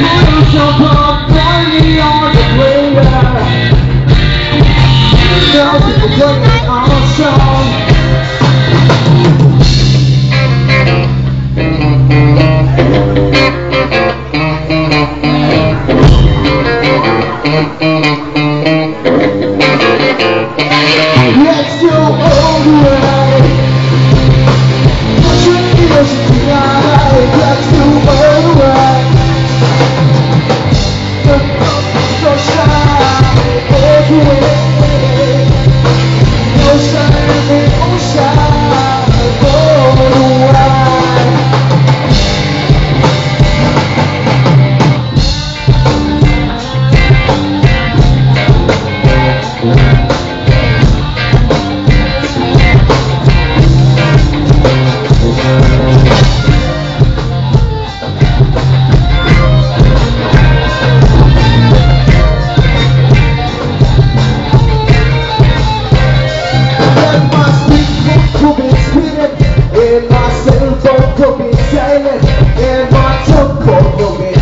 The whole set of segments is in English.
Put yourself up, on the way. Let's go all the way.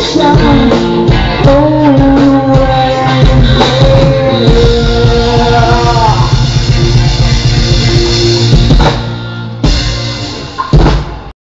special